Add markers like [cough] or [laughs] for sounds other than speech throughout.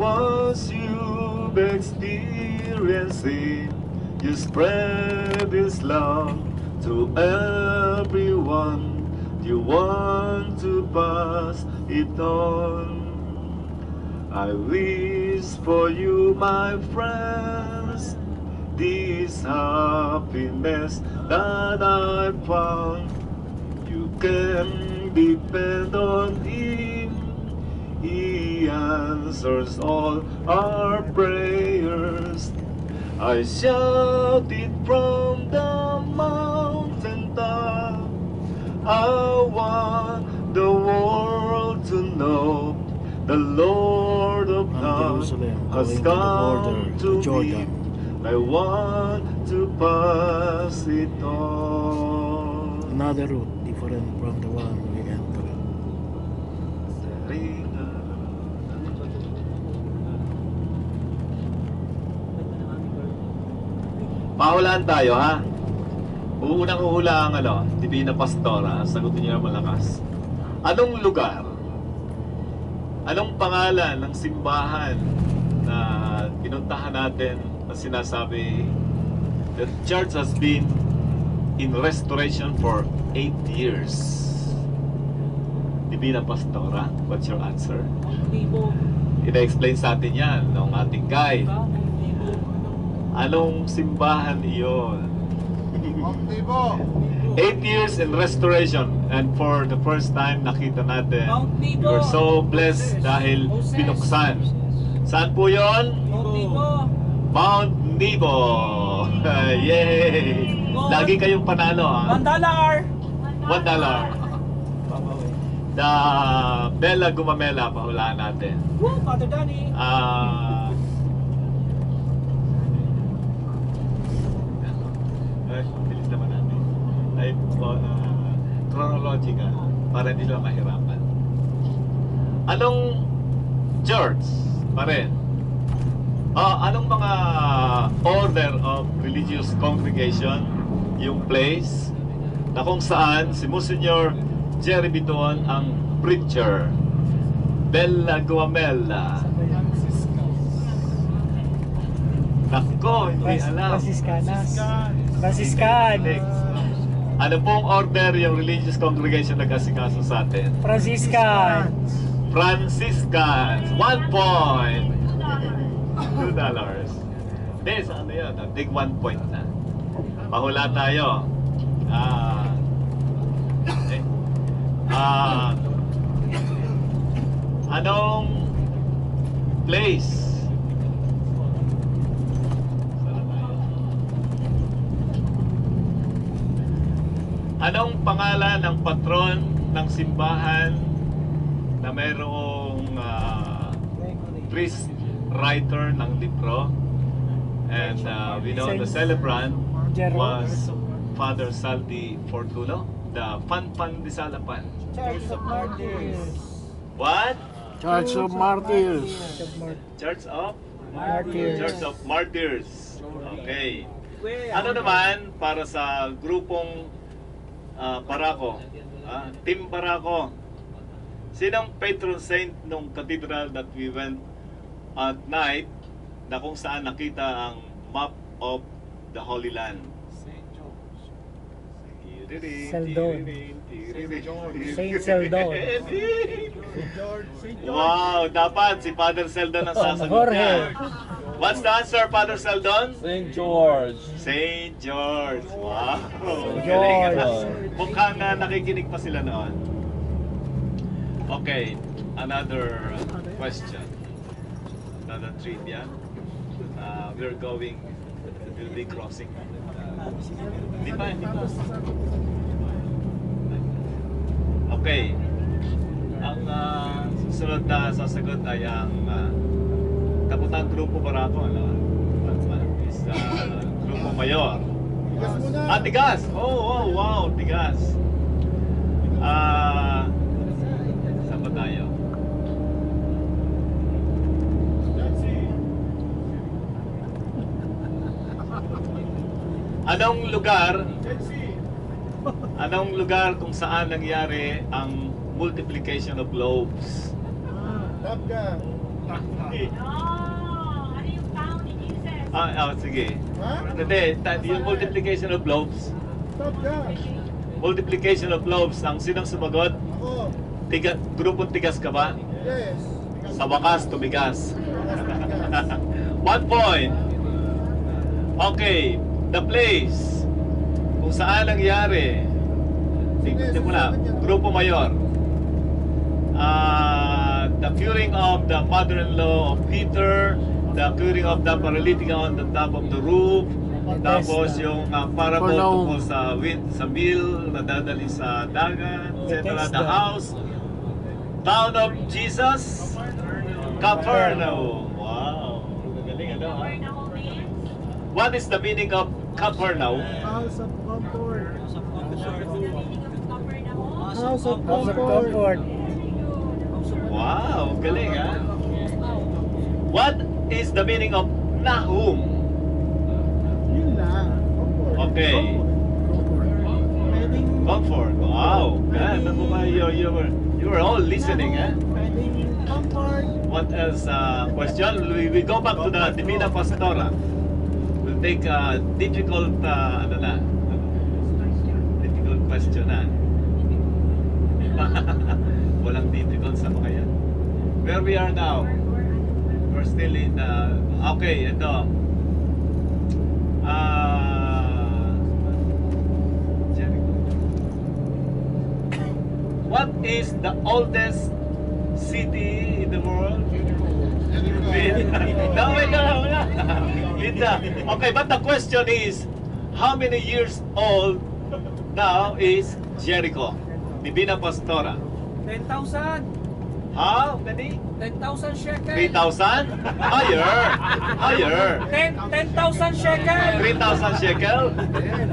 Once you've experienced it, you spread this love to everyone. You want to pass it on. I wish for you, my friends, this happiness that I found. You can depend on Him. Answers all our prayers. I shouted from the mountaintop. I want the world to know the Lord of love Jerusalem, has going to the come to to me. Jordan. I want to pass it on. Another route Pahulaan tayo ha. Uunang uhula ang ano, Divina Pastora, sagutin niyo na malakas. Anong lugar? Anong pangalan ng simbahan na pinuntahan natin na sinasabi the church has been in restoration for 8 years? Divina Pastora, what's your answer? Ina-explain sa atin yan ng ating guide. Anong simbahan iyon? Aktibo! 8 years in restoration and for the first time nakita natin Mount Nebo. we're so blessed dahil binuksan. Saan po yon? Mount Nebo. [laughs] Yay! Lagi kayong panalo ha. One dollar. One dollar. [laughs] The Bella Gumamela, pahulaan natin. Woo, Father Danny. Ah. Ay, bilis naman natin. Ay, uh, chronological para hindi sila mahirapan. Anong church pa rin? Ah, anong mga order of religious congregation yung place na kung saan si Monsignor Jerry Bituan ang preacher Bella Guamela Nako, hindi alam Franciscanas. Franciscan. Ano pong order yung religious congregation na kasikaso sa atin? Franciscan. Franciscans, one point. Two dollars. Hindi, sa ano yun? Big one point na. Pahula tayo. Ah. eh. Ah. Anong place? Saan na tayo? Anong pangalan ng patron ng simbahan na mayroong ah, priest writer ng libro? And uh, we know the celebrant was Father Saldi Fortuno, the Panpan de Salapan. Church of Martyrs. What? Church of Martyrs. Church of? Martyrs. Church of Martyrs. Okay. Ano naman para sa grupong ah, Barako? Ah, Team Barako. Sinong patron saint nung cathedral that we went at night na kung saan nakita ang map of the Holy Land? Seldon. Saint Seldon. Wow, dapat si Father Seldon ang sasagot Jorge. What's the answer, Father Seldon? St. George. St. George. Wow. George. Galing, ah. Mukhang na nakikinig pa sila noon. Okay, another question. Another trivia. Uh, we're going, we'll be crossing. Di pa, hindi pa. Okay. Ang ah, susunod na sasagot ay ang uh, Kaputang Grupo Barako, ano? Is uh, Grupo Mayor. Tigas muna! Ah, tigas! Oh, oh, wow, tigas. Ah, saan ba tayo? Anong lugar? Anong lugar kung saan nangyari ang multiplication of loaves? Tabga! Oh, ano yung pound ni Jesus? Ah, ah, sige. Ha? Hindi, ta- yung multiplication of lobes. Stop ka. Multiplication of lobes. Ang sinang sumagot? Ako. Tiga, grupong tigas ka ba? Yes. Sa wakas, tumigas. [laughs] One point. Okay, the place kung saan nangyari. Tingnan mo na, Grupo Mayor. Ah, the curing of the mother-in-law of Peter, the curing of the paralytic on the top of the roof, tapos yung uh, parable tungkol sa wind, sa mill, nadadali sa dagat, etc. The house, town of Jesus, Capernaum. Wow. Galing ano ha? Means? What is the meaning of Capernaum? House of comfort. What's the meaning of Capernaum? House of House of comfort. Wow, galing ha? What is the meaning of Nahum? Yun lang. Okay. Comfort. Wow. God, ano ba you, you were you were all listening, eh? What else? Uh, question? We, we go back to the Divina Pastora. We'll take a difficult, uh, ano na, difficult question na. [laughs] Walang difficult sa mga yan. Where we are now? We're still in, uh, okay, ito. Ah, Jericho. What is the oldest city in the world? [laughs] no, wait, no, no. [laughs] Linda. Okay, but the question is, how many years old now is Jericho? Divina Pastora. 10,000! How many? 10,000 shekel! 3,000? Higher. Higher. 10 10,000 shekel! 3,000 shekel?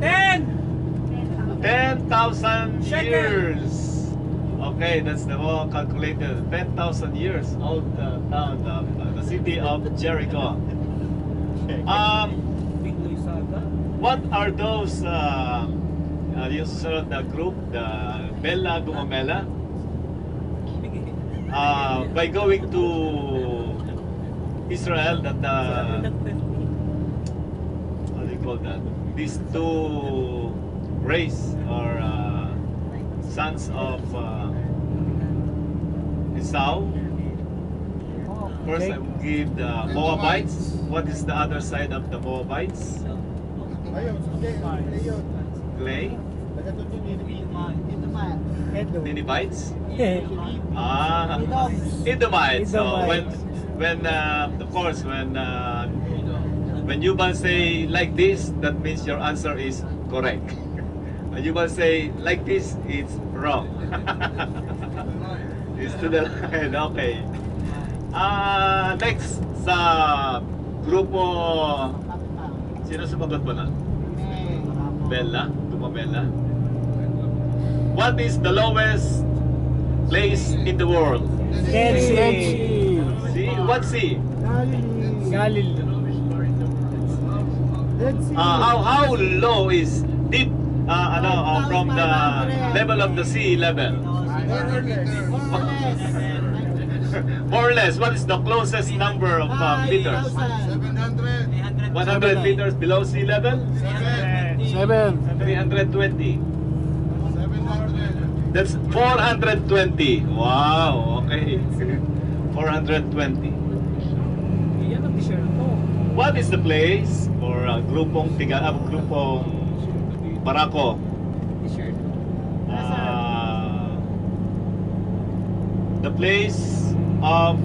10! 10,000 Shekel. years. Okay, that's the more calculated. 10,000 years old uh, town, uh, the city of Jericho. [laughs] Um, what are those, uh, uh, yung susunod na group, the Bella Gumamela? Uh, by going to Israel, that uh, what do you call that? These two race or uh, sons of uh, Esau. First, I will give the Moabites. What is the other side of the Moabites? Ayun, hindi. Hindi. Clay, Ninevites. Ah, Edoms. Edomites. So when, when uh, of course, when uh, when you must say like this, that means your answer is correct. [laughs] when you must say like this, it's wrong. [laughs] it's to the line. Okay. Ah, next sa grupo Sino sumagot mo na? Bella? Grupo Bella? What is the lowest place in the world? Dead Dead Sea. See? What sea? Galilee. Galilee. Uh, how how low is deep uh, ano, uh, from the level of the sea level? More or less, what is the closest number of uh, meters? 700. 100 meters below sea level? Seven. 320. 700. That's 420. Wow, okay. 420. Yan ang t-shirt. What is the place or uh, grupong tiga uh, grupong Barako? T-shirt. Uh, the place of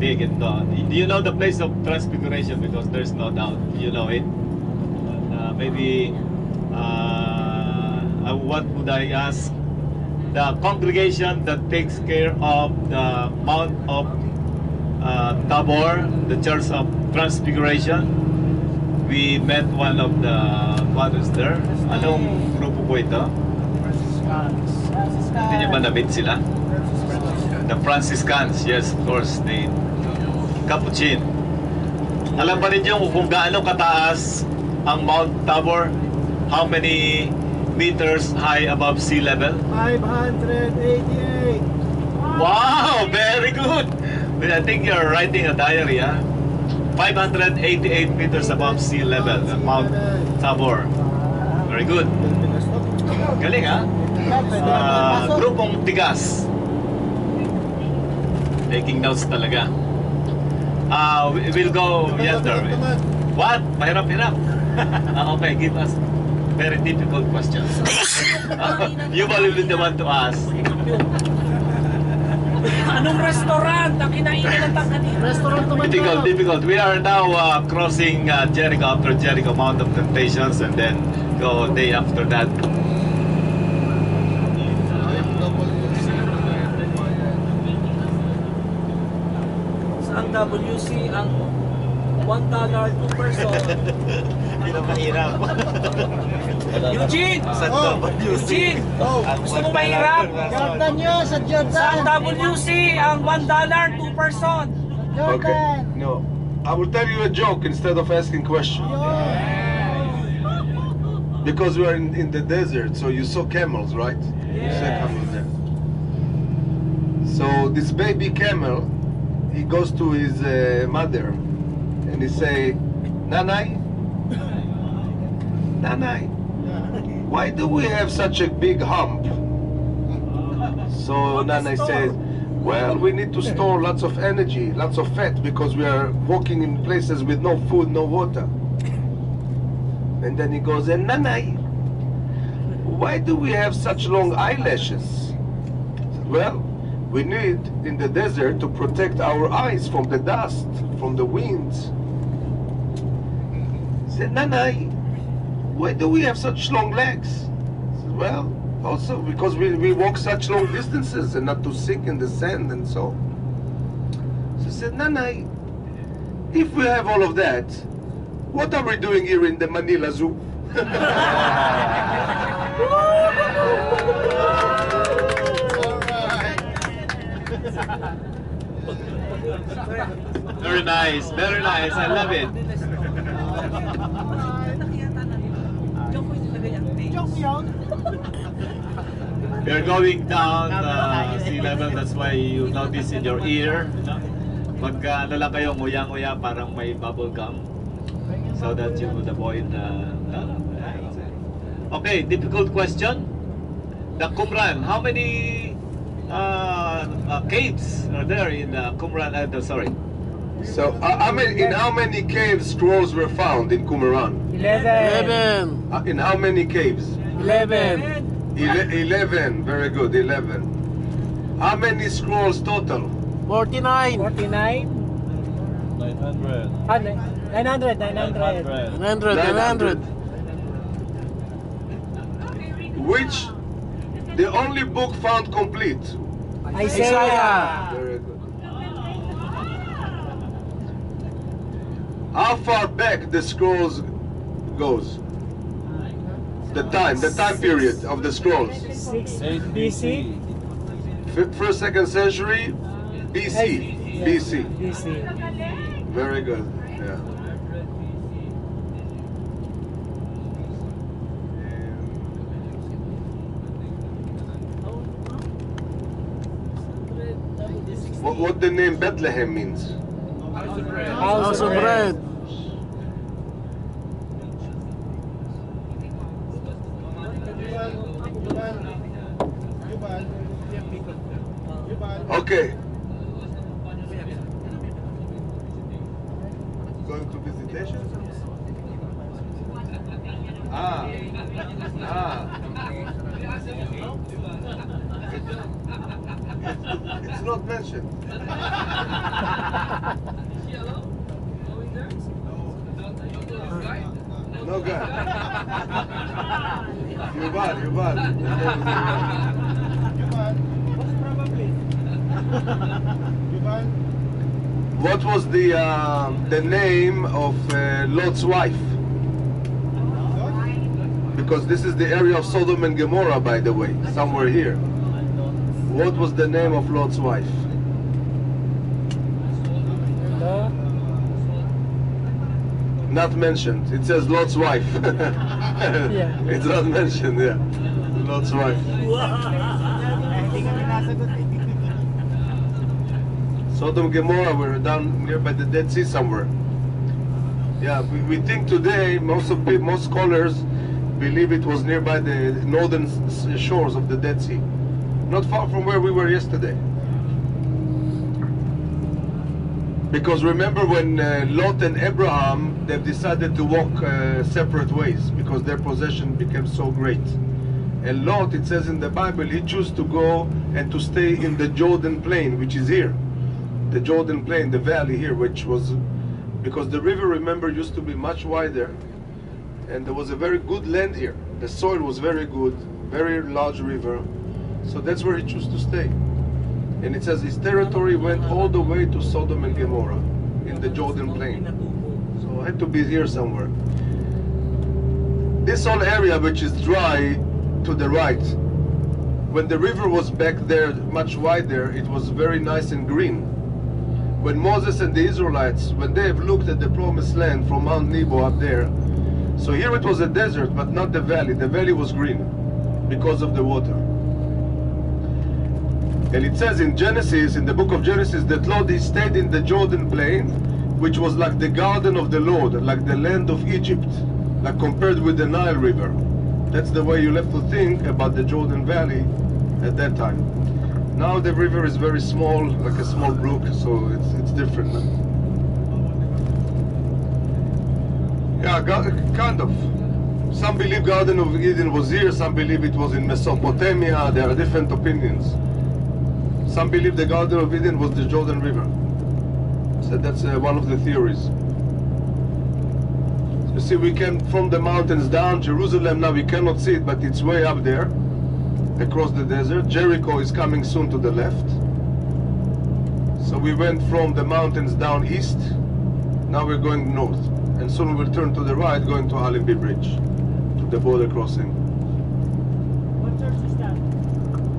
Hindi, ganito. Do you know the place of transfiguration? Because there's no doubt. You know it. Uh, maybe uh, uh, what would I ask? The congregation that takes care of the Mount of uh, Tabor, the Church of Transfiguration. We met one of the fathers there. Anong grupo po ito? Hindi niyo ba na-meet sila? The Franciscans, yes, of course, the Capuchin. Alam ba ninyo kung gaano kataas ang Mount Tabor? How many meters high above sea level? 588. Wow, very good. I think you're writing a diary, huh? 588 meters above sea level, Mount Tabor. Very good. Galing, ha? Ah, grupong tigas. Taking notes talaga. We we'll go yonder. What? Mahirap-hirap. [laughs] okay, give us very difficult questions. [laughs] you be the one to ask. Anong restaurant ang kinainan ng tanghalin? Restaurant naman Difficult, difficult. We are now uh, crossing uh, Jericho after Jericho Mount of Temptations and then go day after that. Sa ang WC, ang $1 two person. [laughs] Hindi na mahirap. [laughs] Eugene! Oh, Eugene! oh, Gusto mo mahirap? Jordan yun, sa Sa Jordan. ang WC, ang $1 two person. Jordan. No. I will tell you a joke instead of asking questions. Because we are in, in the desert, so you saw camels, right? You saw camels there. So this baby camel, he goes to his uh, mother, and he say, "Nanai, Nanai, why do we have such a big hump?" So Nanai says, "Well, we need to store lots of energy, lots of fat, because we are walking in places with no food, no water." And then he goes, and Nanai, why do we have such long eyelashes? Well, we need in the desert to protect our eyes from the dust, from the winds. He said, Nanai, why do we have such long legs? I said, well, also because we, we walk such long distances and not too sick in the sand and so. So I said, Nanai, if we have all of that, what are we doing here in the Manila Zoo? [laughs] Very nice, very nice. I love it. [laughs] Joke yun. We're going down uh, sea level, that's why you notice in your ear. Magka ano lang kayo, nguyang-nguya, parang may bubble gum. So that you would avoid uh, uh, Okay, difficult question. The Qumran, how many uh, uh, caves are there in uh, Qumran? Uh, sorry, So, uh, I mean, in how many caves scrolls were found in Qumran? 11. Uh, in how many caves? 11. Ele- 11, very good, 11. How many scrolls total? 49. 49? 900. Ah, ni- 900, 900. 900. 900. Which, the only book found complete. Isaiah. Very good. How far back the scrolls goes? The time, the time period of the scrolls. 6 BC? F- First, second century, BC. BC. BC. Very good. Yeah. What, what the name Bethlehem means? House of bread. Okay. Going to visitation? Ah. Ah. It's not mentioned. No good. Yuval, Yuval. What was the uh, the name of uh, Lot's wife? Because this is the area of Sodom and Gomorrah, by the way, somewhere here. What was the name of Lot's wife? Not mentioned. It says Lot's wife. [laughs] Yeah. It's not mentioned, yeah. Lot's wife. Hindi kami nasagot eh. Sodom and Gomorrah were down near by the Dead Sea somewhere. Yeah, we, we think today most of most scholars believe it was nearby the northern shores of the Dead Sea, not far from where we were yesterday. Because remember when uh, Lot and Abraham they've decided to walk uh, separate ways because their possession became so great. And Lot, it says in the Bible, he chose to go and to stay in the Jordan plain, which is here. The Jordan plain, the valley here, which was because the river, remember, used to be much wider and there was a very good land here. The soil was very good, very large river. So that's where he chose to stay. And it says his territory went all the way to Sodom and Gomorrah in the Jordan plain. So I had to be here somewhere. This whole area, which is dry to the right, when the river was back there much wider, it was very nice and green. When Moses and the Israelites, when they have looked at the promised land from Mount Nebo up there, so here it was a desert, but not the valley. The valley was green because of the water. And it says in Genesis, in the book of Genesis, that Lord he stayed in the Jordan plain, which was like the garden of the Lord, like the land of Egypt, like compared with the Nile River. That's the way you have to think about the Jordan Valley at that time. Now the river is very small, like a small brook, so it's it's different. now. Yeah, kind of. Some believe Garden of Eden was here, some believe it was in Mesopotamia. There are different opinions. Some believe the Garden of Eden was the Jordan River. So that's uh, one of the theories. You see, we came from the mountains down. Jerusalem now we cannot see it, but it's way up there, across the desert. Jericho is coming soon to the left. So we went from the mountains down east. Now we're going north, and soon we'll turn to the right, going to Allenby Bridge, to the border crossing. What church is that?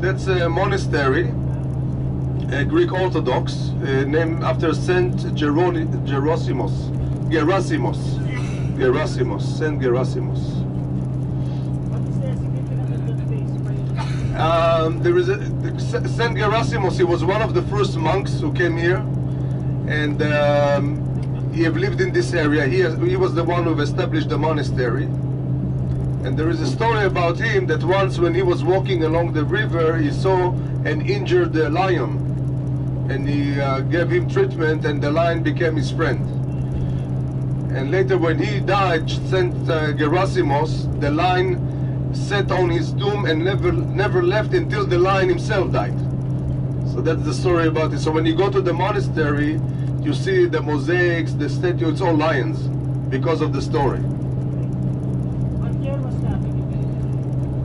That's a monastery, a Greek Orthodox, uh, named after Saint Geroni- Gerosimos. Gerasimos. Gerasimos. Saint Gerasimos. What is the significance of that place? Um, there is a Saint Gerasimos. He was one of the first monks who came here, and um, he have lived in this area. He, has, he was the one who established the monastery. And there is a story about him that once, when he was walking along the river, he saw an injured lion, and he uh, gave him treatment, and the lion became his friend. And later, when he died, Saint uh, Gerasimos, the lion sat on his tomb and never never left until the lion himself died. So that's the story about it. So when you go to the monastery, you see the mosaics, the statue, it's all lions because of the story.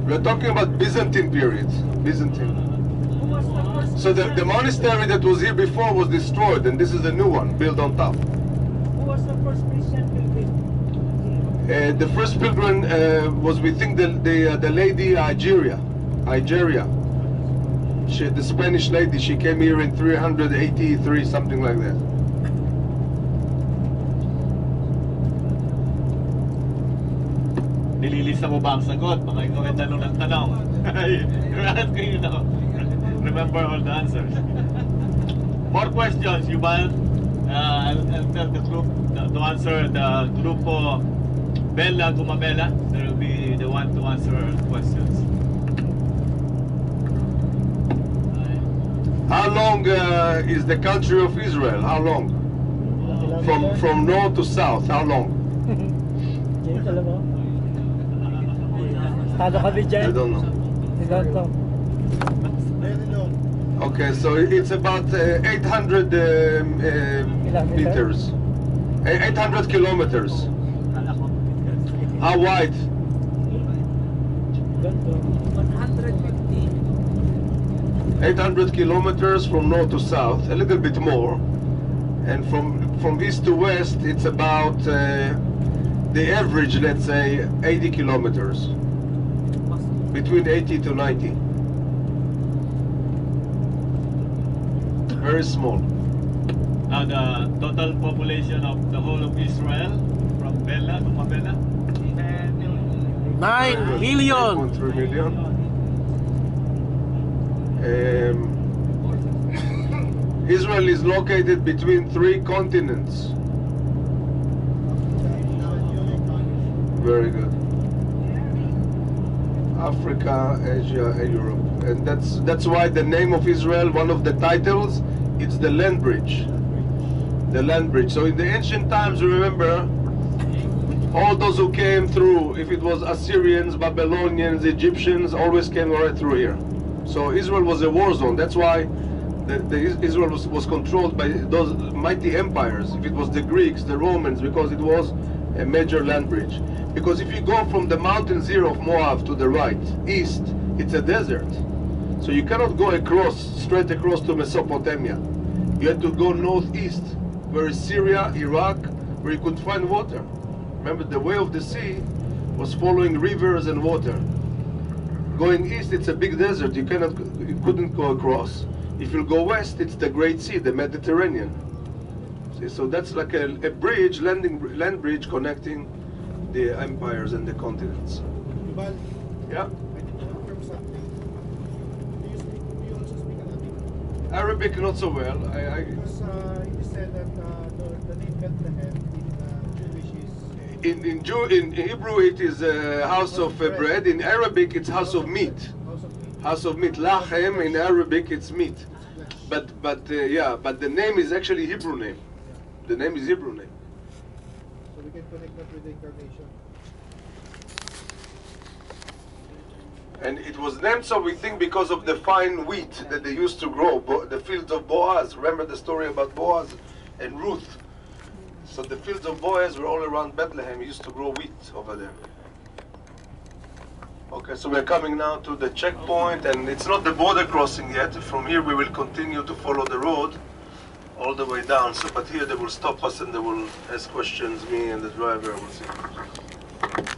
We're talking about Byzantine period. Byzantine. So the, the monastery that was here before was destroyed, and this is a new one built on top. Who was the first Christian? Uh, the first pilgrim uh, was, we think, the the, uh, the lady Egeria, Egeria. She, the Spanish lady. She came here in 383, something like that. Nililista mo ba ang sagot? Tanong ng tanong. [laughs] You're asking, you know. Remember all the answers. More questions, Yuval. Uh, I'll, I'll tell the group to, to answer the grupo Bella Gumabella. They will be the one to answer questions. How long uh, is the country of Israel? How long? From from north to south? How long? James, alam mo? Tado kami I don't know. I don't know. Okay, so it's about uh, 800 um, um, meters, Eh, 800 kilometers. How wide? Don't know. 800 kilometers from north to south, a little bit more, and from from east to west, it's about uh, the average, let's say, 80 kilometers, between 80 to 90. Very small. Now the total population of the whole of Israel from Bella Gumabella? 9 million. 1.3 million. Um, Israel is located between three continents. Very good. Africa, Asia, and Europe. And that's that's why the name of Israel, one of the titles, it's the land bridge. The land bridge. So in the ancient times, remember, all those who came through, if it was Assyrians, Babylonians, Egyptians, always came right through here. So Israel was a war zone. That's why the, the Israel was, was controlled by those mighty empires. If it was the Greeks, the Romans, because it was a major land bridge. Because if you go from the mountain zero of Moab to the right, east, it's a desert. So you cannot go across, straight across to Mesopotamia. You had to go northeast, where is Syria, Iraq, where you could find water. Remember, the way of the sea was following rivers and water. Going east, it's a big desert. You cannot, you couldn't go across. If you go west, it's the Great Sea, the Mediterranean. See, so that's like a, a bridge, landing, land bridge connecting the empires and the continents. Yeah. Arabic not so well. I, I Because uh, you said that uh, the, the name Bethlehem in in, Jew, in Hebrew it is uh, house of uh, bread. In Arabic it's house of meat. House of Meat. House of meat. Lachem in Arabic it's meat. But but uh, yeah, but the name is actually Hebrew name. The name is Hebrew name. So we can connect that with the incarnation. And it was named so we think because of the fine wheat that they used to grow, Bo- the fields of Boaz. Remember the story about Boaz and Ruth. So the fields of Boaz were all around Bethlehem. He used to grow wheat over there. Okay, so we're coming now to the checkpoint, and it's not the border crossing yet. From here, we will continue to follow the road all the way down. So, but here they will stop us and they will ask questions, me and the driver. We'll see.